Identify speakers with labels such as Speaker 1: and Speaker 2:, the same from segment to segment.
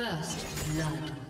Speaker 1: First blood.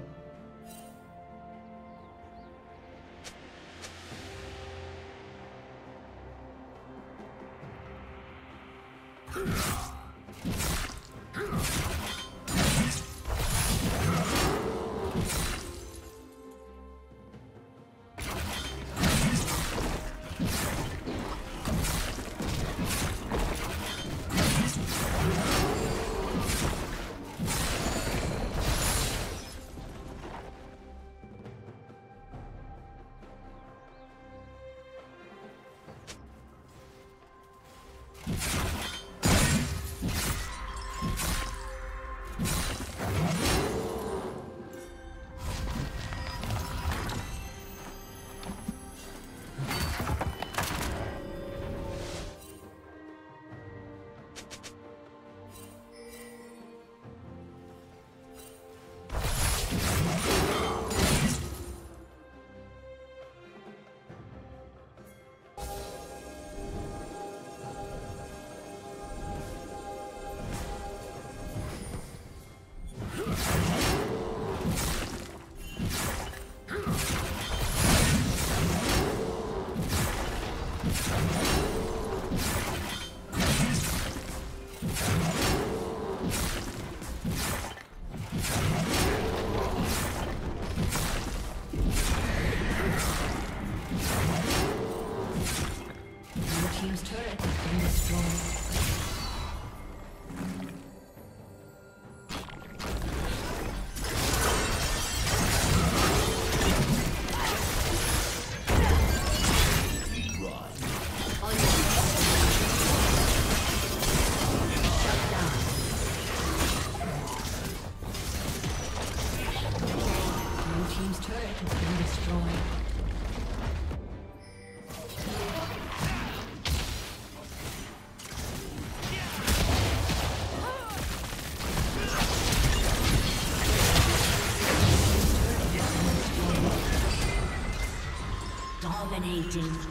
Speaker 2: Dominating.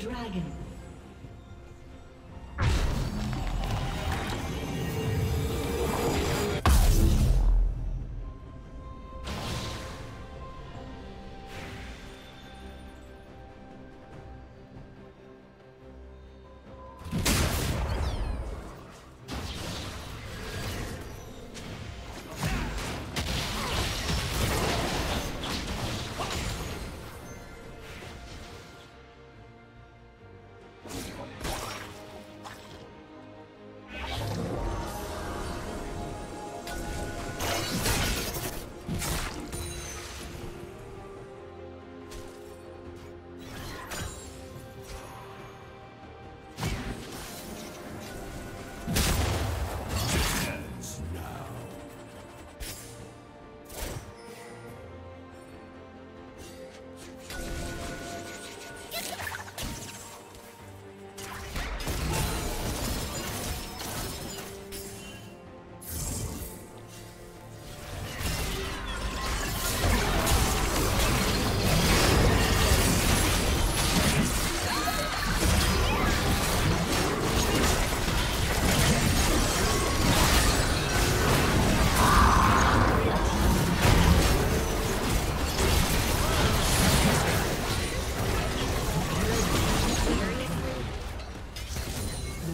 Speaker 2: Dragon.